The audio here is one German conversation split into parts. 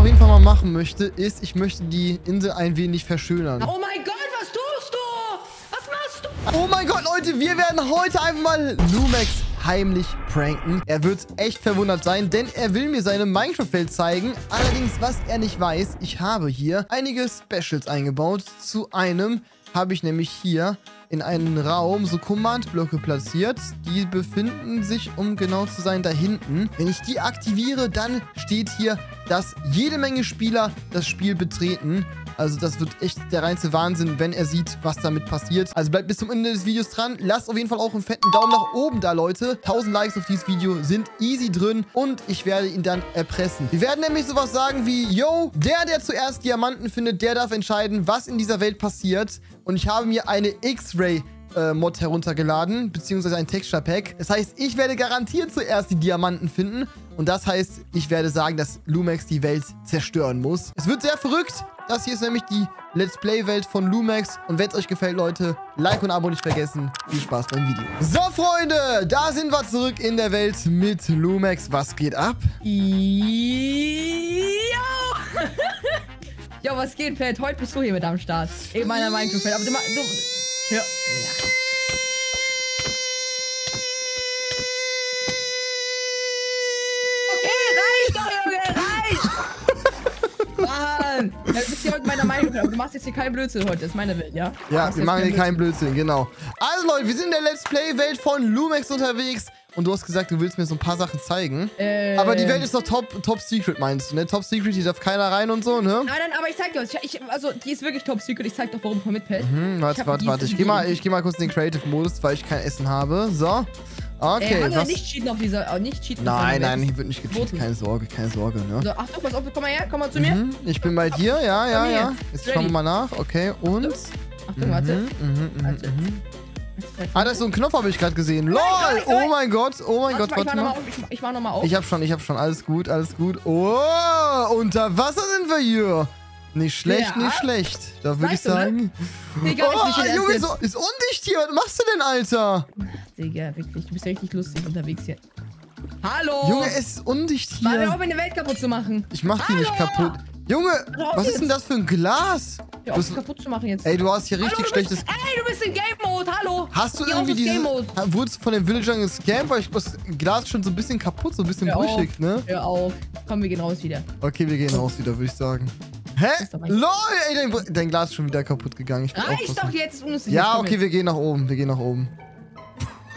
auf jeden Fall mal machen möchte, ist, ich möchte die Insel ein wenig verschönern. Oh mein Gott, was tust du? Was machst du? Oh mein Gott, Leute, wir werden heute einfach mal Lumex heimlich pranken. Er wird echt verwundert sein, denn er will mir seine Minecraft-Welt zeigen. Allerdings, was er nicht weiß, ich habe hier einige Specials eingebaut. Zu einem habe ich nämlich hier in einen Raum so Command-Blöcke platziert. Die befinden sich, um genau zu sein, da hinten. Wenn ich die aktiviere, dann steht hier, dass jede Menge Spieler das Spiel betreten. Also das wird echt der reinste Wahnsinn, wenn er sieht, was damit passiert. Also bleibt bis zum Ende des Videos dran. Lasst auf jeden Fall auch einen fetten Daumen nach oben da, Leute. 1000 Likes auf dieses Video sind easy drin und ich werde ihn dann erpressen. Wir werden nämlich sowas sagen wie, yo, der, der zuerst Diamanten findet, der darf entscheiden, was in dieser Welt passiert. Und ich habe mir eine X-Ray äh, Mod heruntergeladen, beziehungsweise ein Texture Pack. Das heißt, ich werde garantiert zuerst die Diamanten finden. Und das heißt, ich werde sagen, dass Lumex die Welt zerstören muss. Es wird sehr verrückt. Das hier ist nämlich die Let's Play-Welt von Lumex. Und wenn es euch gefällt, Leute, Like und Abo nicht vergessen. Viel Spaß beim Video. So, Freunde, da sind wir zurück in der Welt mit Lumex. Was geht ab? Jo! Jo, was geht, Fett? Heute bist du hier mit am Start. In meiner Minecraft-Welt. Aber du, du, ja. ja. Ja, du bist ja heute meiner Meinung, aber du machst jetzt hier keinen Blödsinn heute. Das ist meine Welt, ja? Ja, wir machen hier keinen Blödsinn, genau. Also, Leute, wir sind in der Let's Play-Welt von Lumex unterwegs. Und du hast gesagt, du willst mir so ein paar Sachen zeigen. Äh, aber die Welt ist doch top, top secret, meinst du, ne? Top secret, hier darf keiner rein und so, ne? Nein, nein, aber ich zeig dir was. Ich, ich, also, die ist wirklich top secret. Ich zeig doch, warum du mitfällt. Mhm, warte, warte, warte. Ich geh, mal, ich geh mal kurz in den Creative-Modus, weil ich kein Essen habe. So. Okay, äh, was? nicht cheaten auf dieser, äh, nicht cheaten Nein, nein, hier wird nicht gecheatet. Keine Sorge, keine Sorge, ne? So, Achtung, pass auf, komm mal her, komm mal zu mir. Mhm, ich bin bei dir, ja, ja, ja. Jetzt schauen wir mal nach, okay, und? Achtung, mhm, warte. Mhm, mhm, warte. Mhm. Ah, da ist so ein Knopf, habe ich gerade gesehen. LOL! Oh mein Gott, oh mein Gott, warte mal. Ich, ich mach nochmal auf. Ich hab schon, ich hab schon. Alles gut, alles gut. Oh, unter Wasser sind wir hier. Nicht schlecht, ja. nicht schlecht. Da würde ich sagen. Du, ne? Digga, oh, Junge, so, ist undicht hier. Was machst du denn, Alter? Digga, wirklich. Du bist ja richtig lustig unterwegs hier. Hallo! Junge, es ist undicht hier. Warte auf, meine Welt kaputt zu machen. Ich mach die nicht kaputt. Junge, was ist denn das für ein Glas? Ja, um kaputt zu machen jetzt. Ey, du hast hier richtig hallo, schlechtes... Bist, ey, du bist in Game Mode, hallo. Hast du irgendwie diese... Wurdest du von den Villagern gescampt? Weil ich, das Glas schon so ein bisschen kaputt, so ein bisschen brüchig, auf. ne? Hör auf. Komm, wir gehen raus wieder. Okay, wir gehen raus wieder, würde ich sagen. Hä? LOL, ey, dein, dein, Glas ist schon wieder kaputt gegangen. Ich Reicht doch jetzt. Ja, okay, wir gehen nach oben. Wir gehen nach oben.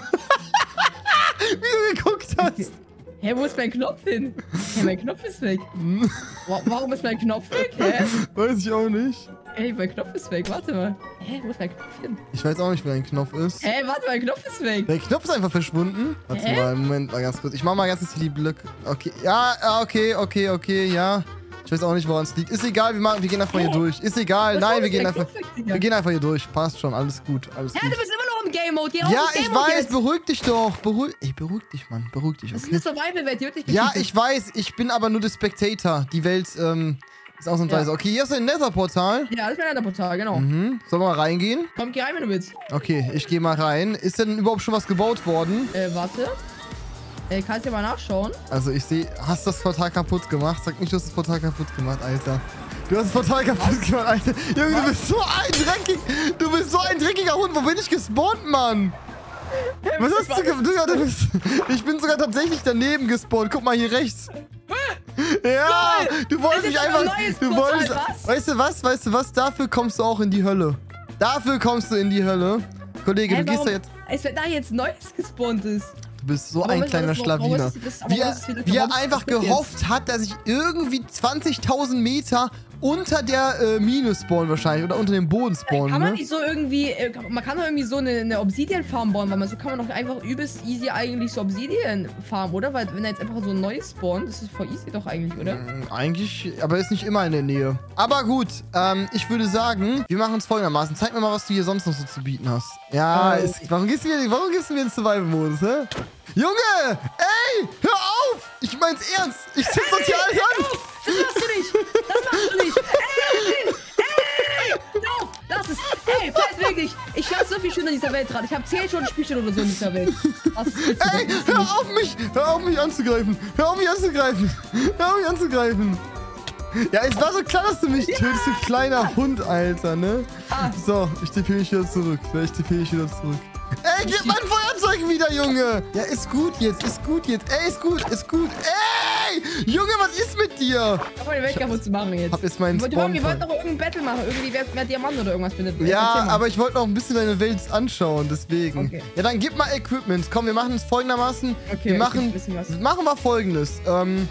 Wie du geguckt hast. Hä, wo ist mein Knopf hin? Hä, mein Knopf ist weg. Warum ist mein Knopf weg? Hä? Weiß ich auch nicht. Ey, mein Knopf ist weg. Warte mal. Hä, wo ist mein Knopf hin? Ich weiß auch nicht, wo dein Knopf ist. Hä, warte, mein Knopf ist weg. Dein Knopf ist einfach verschwunden. Warte mal, Moment mal ganz kurz. Ich mach mal ganz kurz die Blöcke. Okay, ja, okay, okay, okay, ja. Ich weiß auch nicht, woran es liegt. Ist egal, wir, machen, wir gehen einfach hier durch. Ist egal, nein, wir gehen einfach, wir gehen einfach hier durch. Passt schon, alles gut, alles ja, gut. du bist immer noch im Game Mode. Geh ja, ich Game weiß, beruhig dich doch. Beruhig, ey, beruhig dich, Mann, beruhig dich. Okay? Das ist eine Survival-Welt, Ja, ich weiß, ich bin aber nur der Spectator. Die Welt, ähm, ist ausnahmsweise. Ja. Okay, hier ist ein Nether-Portal. Ja, das ist ein Nether-Portal, genau. Mhm. Sollen wir mal reingehen? Komm, geh rein, wenn du willst. Okay, ich gehe mal rein. Ist denn überhaupt schon was gebaut worden? Äh, warte. Ey, kannst du mal nachschauen? Also ich sehe, hast das Portal kaputt gemacht? Sag nicht, du hast das Portal kaputt gemacht, Alter. Du hast das Portal kaputt gemacht, Alter. Junge, du bist so ein dreckig, du bist so ein dreckiger Hund. Wo bin ich gespawnt, Mann? Hey, was hast du gemacht? Du, du bist, ich bin sogar tatsächlich daneben gespawnt. Guck mal hier rechts. Ja, du wolltest mich einfach. Du wolltest. Was? Weißt du was? Weißt du was? Dafür kommst du auch in die Hölle. Dafür kommst du in die Hölle. Kollege, hey, du gehst da jetzt. Als wenn da jetzt Neues gespawnt ist. Du bist so ein kleiner Schlawiner. Wie er, wie er einfach gehofft hat, dass ich irgendwie 20.000 Meter unter der äh, Mine spawnen wahrscheinlich oder unter dem Boden spawnen. Kann man ne? nicht so irgendwie, äh, man kann doch irgendwie so eine, eine Obsidian-Farm bauen, weil man so kann man doch einfach übelst easy eigentlich so Obsidian-Farm, oder? Weil wenn er jetzt einfach so ein neues spawnt, das ist voll easy doch eigentlich, oder? Mm, eigentlich, aber ist nicht immer in der Nähe. Aber gut, ähm, ich würde sagen, wir machen es folgendermaßen. Zeig mir mal, was du hier sonst noch so zu bieten hast. Ja, oh. ist, warum gehst du wieder, warum gehst du in Survival-Modus, hä? Junge! Ey! Hör auf! Ich mein's ernst! Ich zieh uns hier alles an! Das machst du nicht! Das machst du nicht! Ey! Ey! No! Lass es! Ey, bleib wirklich! Ich hab so viel schön in dieser Welt gerade. Ich hab 10 Stunden Spielchen oder so in dieser Welt. Ey! Hör auf mich! Hör auf mich anzugreifen! Hör auf mich anzugreifen! Hör auf mich anzugreifen! Ja, es war so klar, dass du mich tötest, du kleiner Hund, Alter, ne? Ah. So, ich tippe mich wieder zurück. Ich tippe mich wieder zurück. Ey, gib mein Feuerzeug wieder, Junge! Ja, ist gut jetzt, ist gut jetzt. Ey, ist gut, ist gut. Ey! Junge, was ist mit dir? Ich hab mal die Welt kaputt zu machen jetzt. Hab jetzt meinen Wir wollten- Spawn. wir wollten doch irgendein Battle machen. Irgendwie, wer mehr Diamant oder irgendwas findet. Ja, aber ich wollte noch ein bisschen deine Welt anschauen, deswegen. Okay. Ja, dann gib mal Equipment. Komm, wir machen es folgendermaßen. Okay, wir machen, was. machen wir folgendes. Ähm,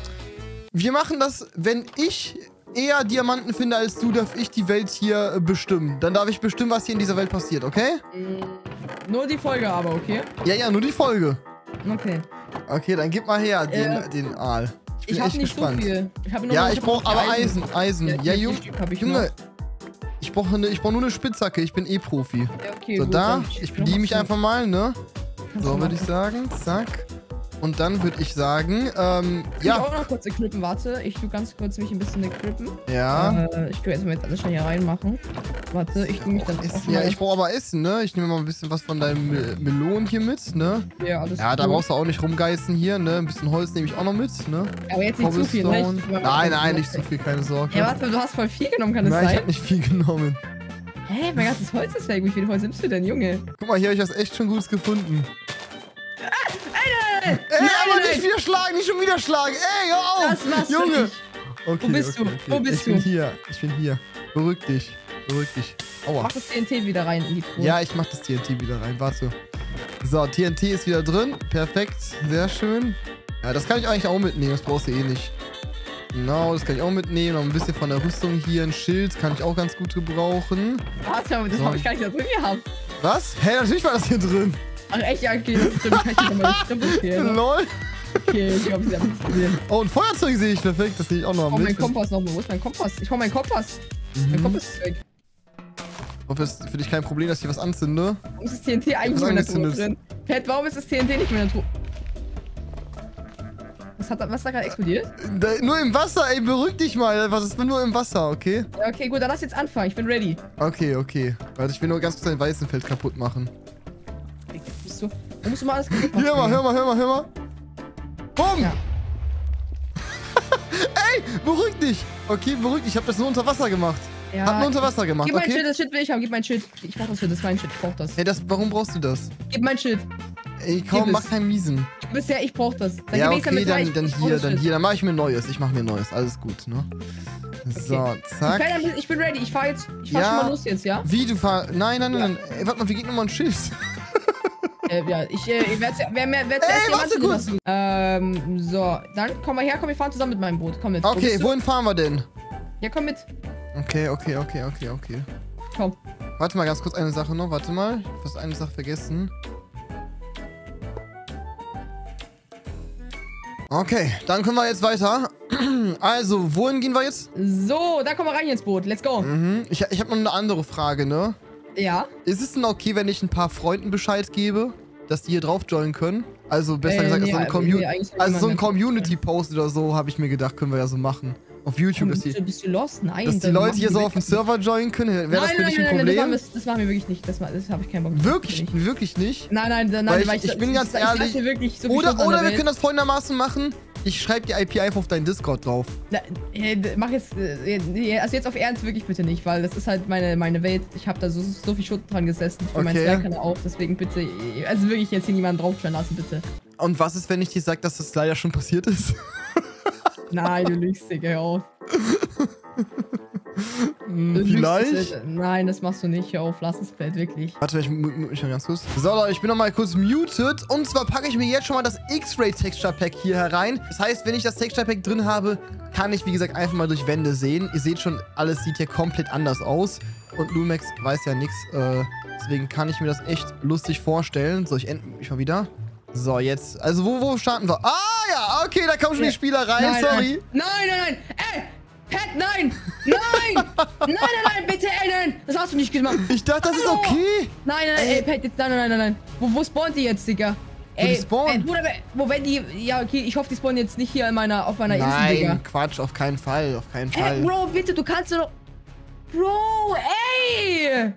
wir machen das, wenn ich eher Diamanten finde als du, darf ich die Welt hier äh, bestimmen. Dann darf ich bestimmen, was hier in dieser Welt passiert, okay? Mm, Nur die Folge aber, okay? Ja, ja, nur die Folge. Okay. Okay, dann gib mal her den, Äh, den Aal. Ich bin Ich hab echt nicht gespannt. so viel. Ich hab nur Ja, noch- ich hab brauch noch aber die Eisen, Eisen. Ja, Ja, Junge. Ich Junge, ich brauche ne, ich brauch nur eine Spitzhacke. Ich bin eh Profi. Ja, okay, So, gut, da, ich bediene mich einfach mal, ne? So würde ich sagen. Zack. Und dann würde ich sagen, ähm, Ich ja. auch noch kurz equippen, warte. Ich tu ganz kurz mich ein bisschen equippen. Ja. Äh, ich tu jetzt mal jetzt alles schnell hier reinmachen. Warte, ich tu mich dann auch Essen, ja, ich brauche aber Essen, ne? Ich nehme mal ein bisschen was von deinem Mel- Melon hier mit, ne? Ja, alles Ja, da gut. brauchst du auch nicht rumgeißen hier, ne? Ein bisschen Holz nehme ich auch noch mit, ne? Aber jetzt nicht zu viel, ne? Ich- Nein, nein, nicht zu viel, keine Sorge. Ja, warte, du hast voll viel genommen, kann das Nein, ich sein? hab nicht viel genommen. Hä, mein ganzes Holz ist weg. Wie viel Holz nimmst du denn, Junge? Guck mal, hier habe ich was echt schon Gutes gefunden. Nein, Ey, aber nicht wieder schlagen, nicht schon wieder schlagen. Ey, hör auf. Das machst du Junge. nicht. Okay, Wo bist okay, du? okay. Wo bist ich bin du? hier. Ich bin hier. Beruhig dich. Dich. Aua. Mach das TNT wieder rein in die Truhe. Ja, ich mach das TNT wieder rein. Warte. So, TNT ist wieder drin. Perfekt. Sehr schön. Ja, das kann ich eigentlich auch mitnehmen. Das brauchst du eh nicht. Genau, das kann ich auch mitnehmen. Noch ein bisschen von der Rüstung hier. Ein Schild kann ich auch ganz gut gebrauchen. Warte, aber das So. hab ich gar nicht da drin gehabt. Was? Hä, natürlich war das hier drin. Ach echt, ja, okay, das stimmt. Kann ich dir mal die Stimme fehlen. Lol. Okay, ich glaube, sie haben es gesehen. Oh, ein Feuerzeug sehe ich. Perfekt. Das sehe ich auch noch Ich am brauch meinen Bild. Kompass noch. Wo ist mein Kompass? Ich brauch meinen Kompass. Mein Mhm. Kompass ist weg. Es ist für dich kein Problem, dass ich was anzünde. Warum ist das TNT eigentlich nicht mehr in der Truhe drin? Pat, warum ist das TNT nicht mehr in der Truhe? Was, hat da, was da gerade explodiert? Da, nur im Wasser, ey. Beruhig dich mal. Was ist nur im Wasser, okay? Ja, okay, gut, dann lass jetzt anfangen. Ich bin ready. Okay, okay. Warte, ich will nur ganz kurz dein Weißenfeld kaputt machen. Bist du? Wo musst du mal alles kaputt machen? Hör mal, hör mal, hör mal, hör mal. Bumm! Ja. Ey, beruhig dich! Okay, beruhig dich. Ich habe das nur unter Wasser gemacht. Ja. Hab nur unter Wasser gemacht, Gib mein Schild, das Schild will ich haben. Gib mein Schild. Ich brauch das Schild, das ist mein Schild. Ich brauch das. Ey, das, warum brauchst du das? Gib mein Schild. Ey, komm, mach keinen Miesen. Bisher, ich brauch das. Dann ja, okay, mit rein. dann, dann Ich hier, dann Schild. hier. Dann mache ich mir Neues. Ich mache mir Neues. Alles gut, ne? So, Okay, zack. dann- ich bin ready. Ich fahr jetzt. Ich fahr Ja. schon mal los jetzt, ja? Wie, du fahr... Nein, nein, nein, nein. Ey, warte mal, wie geht nochmal ein Schild? Äh, ja, ich, äh, ich werde wer, wer, wer zuerst Ey, warte kurz. Ähm, so. Dann komm mal her, komm, wir fahren zusammen mit meinem Boot. Komm mit. Wo Okay, bist du? wohin fahren wir denn? Ja, komm mit. Okay, okay, okay, okay, okay. Komm. Warte mal, ganz kurz eine Sache noch. Warte mal. Ich hab fast eine Sache vergessen. Okay, dann können wir jetzt weiter. Also, wohin gehen wir jetzt? So, dann komm mal rein ins Boot. Let's go. Mhm. Ich, ich habe noch eine andere Frage, ne? Ja. Ist es denn okay, wenn ich ein paar Freunden Bescheid gebe, dass die hier drauf joinen können? Also, besser Äh, gesagt, nee, so ein, Commu nee, also so ein niemand- Community-Post oder so, habe ich mir gedacht, können wir ja so machen. Auf YouTube, dass die, bist du lost? Nein. dass die Leute hier so auf dem Server joinen können. Wäre das nein, für nein, dich ein nein, nein, das machen, Problem? wir, das machen wir wirklich nicht. Das, das habe ich keinen Bock. Wirklich, wirklich nicht? Nein, nein, nein, Weil ich- ich bin ganz ich, ich, ehrlich- Oder, oder der wir können das folgendermaßen machen. Ich schreibe die IP einfach auf deinen Discord drauf. Na, mach jetzt, äh, also jetzt auf Ernst wirklich bitte nicht, weil das ist halt meine, meine Welt. Ich habe da so, so viel Stunden dran gesessen für meinen Okay. Zwergkanal auch. Deswegen bitte, also wirklich jetzt hier niemanden draufschauen lassen, bitte. Und was ist, wenn ich dir sage, dass das leider schon passiert ist? Nein, du lügst, Digga, hör auf. Du Vielleicht? Nein, das machst du nicht, hör auf, lass es Feld, wirklich. Warte, ich mute mich mal ganz kurz. So, Leute, ich bin noch mal kurz muted. Und zwar packe ich mir jetzt schon mal das X-Ray Texture Pack hier herein. Das heißt, wenn ich das Texture Pack drin habe, kann ich, wie gesagt, einfach mal durch Wände sehen. Ihr seht schon, alles sieht hier komplett anders aus. Und Lumex weiß ja nichts. Äh, deswegen kann ich mir das echt lustig vorstellen. So, ich ende mich mal wieder. So, jetzt. Also, wo, wo starten wir? Ah, ja, okay, da kommen schon die Spieler rein. Nein, Sorry. Nein, nein, nein. Ey, Pat, nein! Nein! nein, nein, nein, bitte, ey, nein! Das hast du nicht gemacht. Ich dachte, das ist Hallo. okay. Nein, nein, nein, Ey. ey, Pat, jetzt, nein, nein, nein, nein. Wo, wo spawnt die jetzt, Digga? Wo die spawnen? Ey, Bruder, wo, wenn die, ja, okay, ich hoffe, die spawnen jetzt nicht hier in meiner, auf meiner Insel, Digga. Nein, Quatsch, auf keinen Fall. Auf keinen Ey, Fall. Bro, bitte, du kannst doch... Bro, ey!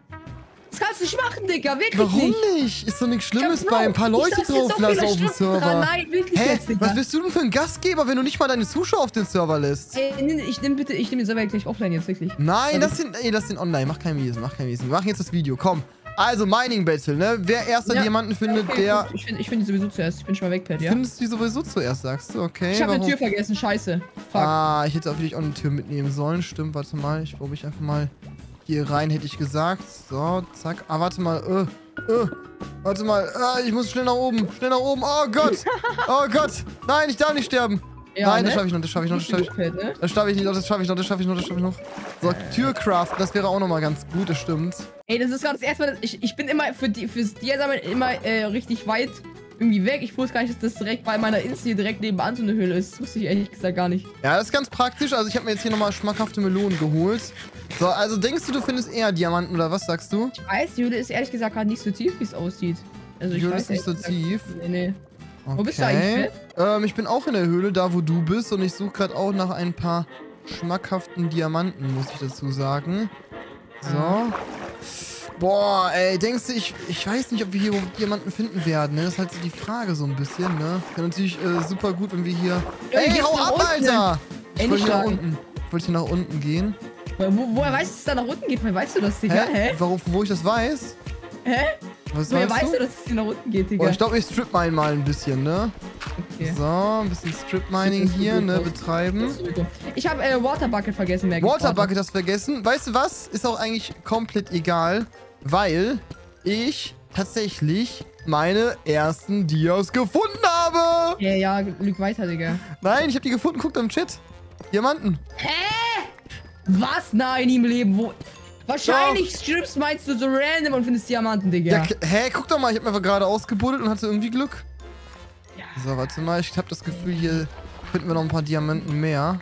Das kannst du nicht machen, Digga. Wirklich Warum nicht. nicht? Ist doch nichts Ja, Schlimmes Bro, bei ein paar Leute lass jetzt so drauf lassen viele auf dem. Server. Nein, wirklich Hä? jetzt. Was bist du denn für ein Gastgeber, wenn du nicht mal deine Zuschauer auf den Server lässt? Ey, nee, nee, ich nehme bitte, ich nehme den Server gleich offline jetzt, wirklich. Nein, das sind, ey, das sind online. Mach kein Wesen, mach kein Wesen. Wir machen jetzt das Video, komm. Also, Mining Battle, ne? Wer erster Ja. Diamanten findet, Okay, der... gut. Ich finde ich find die sowieso zuerst. Ich bin schon mal weg, Pat, ja? Findest du die sowieso zuerst, sagst du? Okay, Ich habe eine warum? Tür vergessen, scheiße. Fuck. Ah, ich hätte auch wirklich auch eine Tür mitnehmen sollen. Stimmt, warte mal. Ich probiere ich einfach mal hier rein, hätte ich gesagt. So, zack. Ah, warte mal. Äh, äh. Warte mal. Ah, ich muss schnell nach oben. Schnell nach oben. Oh Gott. Oh Gott. Nein, ich darf nicht sterben. Ja, Nein, ne? das schaffe ich noch, das schaffe ich noch, das schaffe ich. Pat, ne? Das schaffe ich nicht, das schaffe ich noch, das schaffe ich noch, das schaffe ich noch. So, Türcraft, das wäre auch nochmal ganz gut, das stimmt. Ey, das ist gerade das erste Mal, dass ich, ich bin immer für die, fürs Diasammeln immer äh, richtig weit irgendwie weg. Ich wusste gar nicht, dass das direkt bei meiner Insta hier direkt nebenan so eine Höhle ist. Das wusste ich ehrlich gesagt gar nicht. Ja, das ist ganz praktisch. Also ich habe mir jetzt hier nochmal schmackhafte Melonen geholt. So, also denkst du, du findest eher Diamanten oder was sagst du? Ich weiß, Höhle ist ehrlich gesagt gerade nicht so tief, wie es aussieht. Also weiß ist nicht so gesagt- tief. Nee, nee. Wo bist du eigentlich, Ähm, ich bin auch in der Höhle, da wo du bist. Und ich suche gerade auch nach ein paar schmackhaften Diamanten, muss ich dazu sagen. So. Boah, ey, denkst du, ich, ich weiß nicht, ob wir hier Diamanten finden werden, ne? Das ist halt so die Frage so ein bisschen, ne? Wäre natürlich äh, super gut, wenn wir hier... Ey, geht's hau ab, unten? Alter! Ich Ey, wollte nach unten. Ich wollte hier nach unten gehen. Wo, woher weißt du, dass es da nach unten geht? Woher weißt du das, Digga? Hä? Hä? Warum, wo ich das weiß? Hä? Was Woher weißt du? du, dass es dir nach unten geht, Oh, Digga? ich glaube, ich strip mine mal ein bisschen, ne? Okay. So, ein bisschen Strip Mining hier, ne? Betreiben. Ich habe äh, Water Bucket vergessen, merke Water. Bucket hast vergessen. Weißt du was? Ist auch eigentlich komplett egal, weil ich tatsächlich meine ersten Dias gefunden habe. Ja, ja, lüg weiter, Digga. Nein, ich habe die gefunden. Guckt im Chat. Diamanten. Was? Nein, im Leben. Wo? Wahrscheinlich Strips meinst du so random und findest Diamanten, Ja. Digga. k- hä, guck doch mal. Ich habe mir einfach gerade ausgebuddelt und hatte irgendwie Glück. Ja. So, warte mal. Ich habe das Gefühl, hier finden wir noch ein paar Diamanten mehr.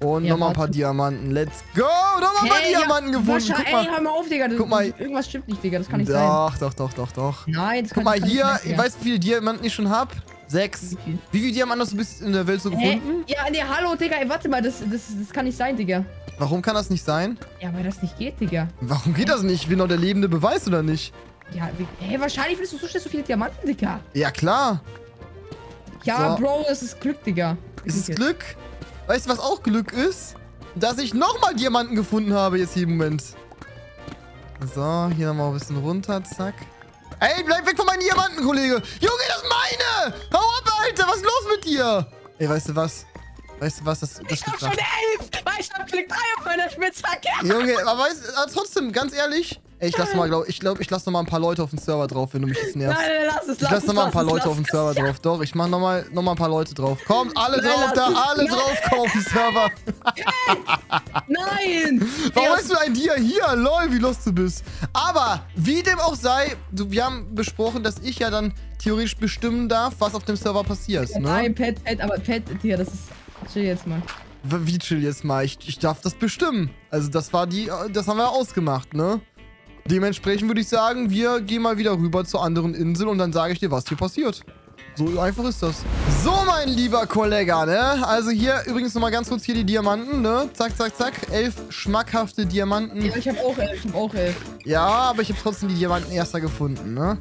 Und Ja, nochmal ein paar. Diamanten. Let's go. Nochmal ein paar Hey, ja, Diamanten gefunden. Guck wahrscheinlich- Ey, mal. hör mal auf, Digga. Das, Guck mal. Irgendwas stimmt nicht, Digga. Das kann nicht sein. Doch, doch, doch, doch, doch. Nein, das Guck kann mal hier. nicht Ich weiß, wie viele Diamanten ich schon habe. Sechs. Wie viele Diamanten hast du bis in der Welt so gefunden? Ja, nee, hallo, Digga. Ey, warte mal. Das, das, das kann nicht sein, Digga. Warum kann das nicht sein? Ja, weil das nicht geht, Digga. Warum geht das nicht? Ich bin doch der lebende Beweis, oder nicht? Ja, wie, hey, wahrscheinlich findest du so schnell so viele Diamanten, Digga. Ja, klar. Ja, So. Bro, das ist Glück, Digga. Ist es. Glück? Weißt du, was auch Glück ist? Dass ich nochmal Diamanten gefunden habe jetzt hier im Moment. So, hier nochmal ein bisschen runter, zack. Ey, bleib weg von meinen Diamanten, Kollege. Junge, das ist meine! Hau ab, Alter, was ist los mit dir? Ey, weißt du was? Weißt du was, das, das Ich hab schon elf, weil ich hab Klick 3 auf meiner Spitzhacke. Junge, aber weißt aber trotzdem, ganz ehrlich, ey, ich lass mal, glaub, ich glaube, ich lass noch mal ein paar Leute auf den Server drauf, wenn du mich jetzt Nein, nervst. nein, lass es, Ich lass lass es. noch mal ein lass paar Leute lass auf den. Server drauf. Doch, ich mach noch mal, noch mal ein paar Leute drauf. Kommt, alle Nein, drauf lass da, alle Nein. drauf auf den Server. Nein! Warum hast du ein Dia hier? Lol, wie lost du bist. Aber, wie dem auch sei, du, wir haben besprochen, dass ich ja dann theoretisch bestimmen darf, was auf dem Server passiert, ne? Nein, Pet, Pet, aber Pet, Digga, das ist. Chill jetzt mal. Wie chill jetzt mal? Ich, ich darf das bestimmen. Also, das war die, das haben wir ausgemacht, ne? Dementsprechend würde ich sagen, wir gehen mal wieder rüber zur anderen Insel und dann sage ich dir, was hier passiert. So einfach ist das. So, mein lieber Kollege, ne? Also hier übrigens nochmal ganz kurz hier die Diamanten, ne? Zack, zack, zack. Elf schmackhafte Diamanten. Ja, ich hab auch elf, ich hab auch elf. Ja, aber ich habe trotzdem die Diamanten erster gefunden, ne?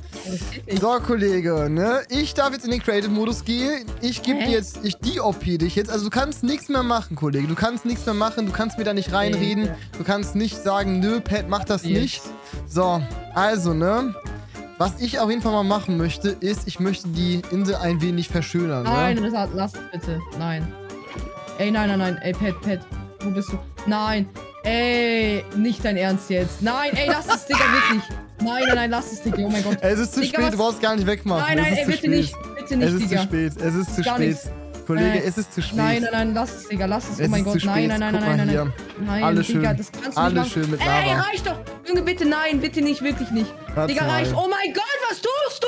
So, Kollege, ne? Ich darf jetzt in den Creative-Modus gehen. Ich gebe dir jetzt, ich DOP dich jetzt. Also du kannst nichts mehr machen, Kollege. Du kannst nichts mehr machen. Du kannst mir da nicht reinreden. Du kannst nicht sagen, nö, Pat, mach das nicht. So, also, ne? Was ich auf jeden Fall mal machen möchte, ist, ich möchte die Insel ein wenig verschönern, Nein, ne? das, lass es bitte. Nein. Ey, nein, nein, nein. Ey, Pet, Pet. Wo bist du? Nein. Ey, nicht dein Ernst jetzt. Nein, ey, lass es, Digga, wirklich. Nein, nein, nein, lass es, Digga. Oh mein Gott. Es ist zu Digga, spät, was- du brauchst gar nicht wegmachen. Nein, nein, ey, bitte spät. nicht. Bitte nicht, Es ist Digga. zu spät, es ist zu Gar spät. nichts. Kollege, Nein. es ist zu spät. Nein, nein, nein, lass es, Digga, lass es. Es oh mein ist Gott, nein, nein, nein, nein, nein, nein. Nein, Alles Digga, schön. das kannst du Alles nicht machen. schön mit Ey, Lava. reicht doch. Junge, bitte nein, bitte nicht, wirklich nicht. Warte Digga, reicht. Oh mein Gott, was tust du?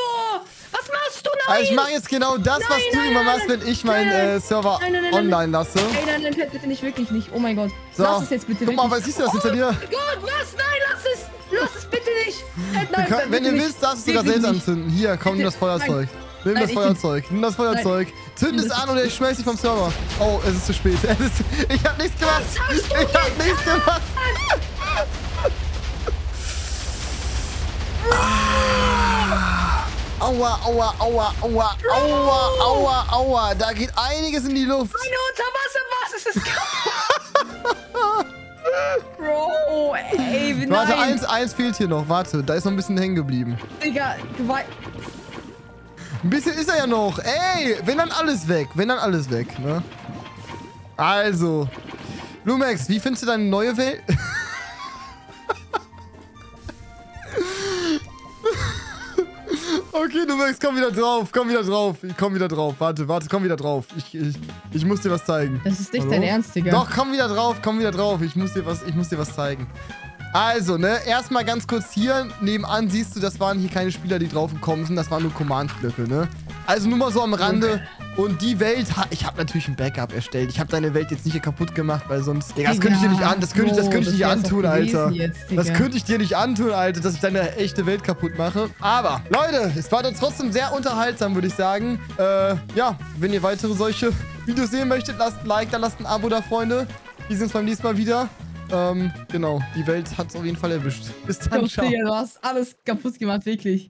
Was machst du? Nein. Also ich mache jetzt genau das, was Nein, du nein, immer nein, machst, nein. wenn ich meinen Nein, nein. äh, Server Nein, nein, nein, nein. online lasse. Ey, nein, nein, bitte nicht, wirklich nicht. Oh mein Gott. So, Lass es jetzt bitte guck mal, was du das hinter dir? Oh Gott, was? Nein, lass es. Lass es bitte nicht. Du nein, wenn ihr nicht. willst, darfst du sogar selbst anzünden. Hier, komm, das. Feuerzeug. Nimm Nein, das Feuerzeug. Nimm das Feuerzeug. Zünd es an oder ich schmeiß dich vom Server. Oh, es ist zu spät. Es ist, ich hab nichts gemacht. Ich hab nichts gemacht. Aua, aua, aua, aua, aua, aua, aua. Da geht einiges in die Luft. Meine Unterwasserbasis ist kaputt. Bro, ey, nein. Warte, eins, eins fehlt hier noch. Warte, da ist noch ein bisschen hängen geblieben. Digga, du weißt... Ein bisschen ist er ja noch. Ey, wenn dann alles weg. Wenn dann alles weg, ne? Also. Lumex, wie findest du deine neue Welt? okay, Lumex, komm wieder drauf. Komm wieder drauf. Ich komm wieder drauf. Warte, warte, komm wieder drauf. Ich, ich, ich muss dir was zeigen. Das ist nicht Hallo? dein Ernst, Digga. Doch, komm wieder drauf. Komm wieder drauf. Ich muss dir was, ich muss dir was zeigen. Also, ne, erstmal ganz kurz hier. Nebenan siehst du, das waren hier keine Spieler, die drauf gekommen sind. Das waren nur Command-Blöcke, ne? Also nur mal so am Rande. Und die Welt, ich habe natürlich ein Backup erstellt. Ich habe deine Welt jetzt nicht hier kaputt gemacht, weil sonst... Digga, das könnte ich dir nicht an, das könnte ich, das könnte ich dir nicht antun, Alter. Jetzt, das könnte ich dir nicht antun, Alter, dass ich deine echte Welt kaputt mache. Aber, Leute, es war dann trotzdem sehr unterhaltsam, würde ich sagen. Äh, ja, wenn ihr weitere solche Videos sehen möchtet, lasst ein Like da, lasst ein Abo da, Freunde. Wir sehen uns beim nächsten Mal wieder. Ähm, genau, die Welt hat es auf jeden Fall erwischt. Bis dann, ciao. Digga, du hast alles kaputt gemacht, wirklich.